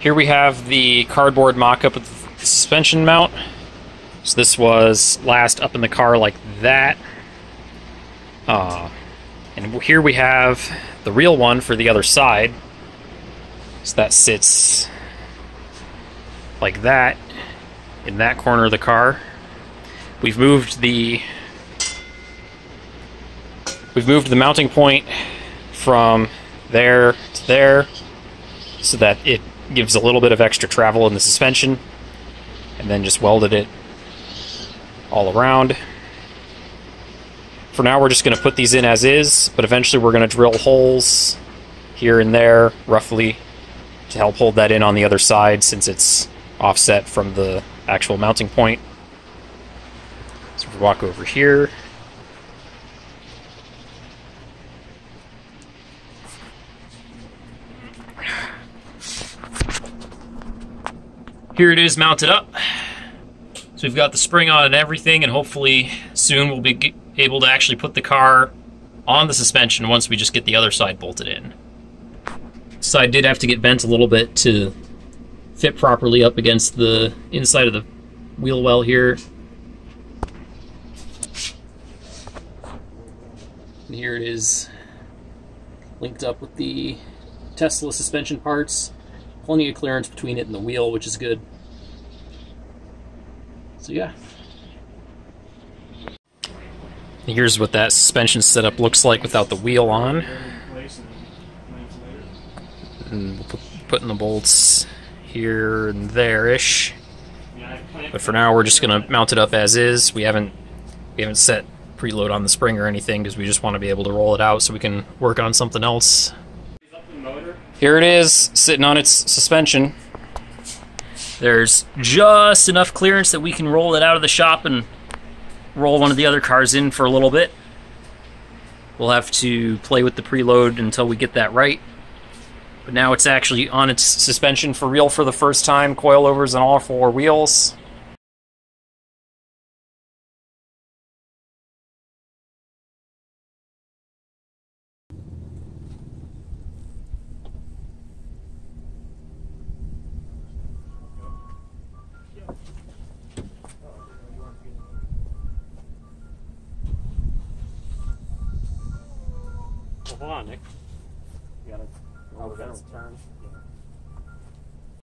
Here we have the cardboard mock-up of the suspension mount. So this was last up in the car like that. Uh, and here we have the real one for the other side. So that sits like that in that corner of the car. We've moved the we've moved the mounting point from there to there so that it gives a little bit of extra travel in the suspension and then just welded it all around. For now we're just going to put these in as is, but eventually we're going to drill holes here and there roughly to help hold that in on the other side since it's offset from the actual mounting point. So if we walk over here, here it is mounted up. So we've got the spring on and everything, and hopefully soon we'll be able to actually put the car on the suspension once we just get the other side bolted in. Side did have to get bent a little bit to fit properly up against the inside of the wheel well here. And here it is linked up with the Tesla suspension parts. Plenty of clearance between it and the wheel, which is good. So yeah. Here's what that suspension setup looks like without the wheel on. And we'll put putting the bolts here and there-ish. But for now, we're just going to mount it up as is. We haven't we haven't set preload on the spring or anything because we just want to be able to roll it out so we can work on something else. Here it is, sitting on its suspension. There's just enough clearance that we can roll it out of the shop and roll one of the other cars in for a little bit. We'll have to play with the preload until we get that right. But now it's actually on its suspension for real for the first time, coilovers on all four wheels. Hold on, Nick. You gotta. Oh, we gotta turn.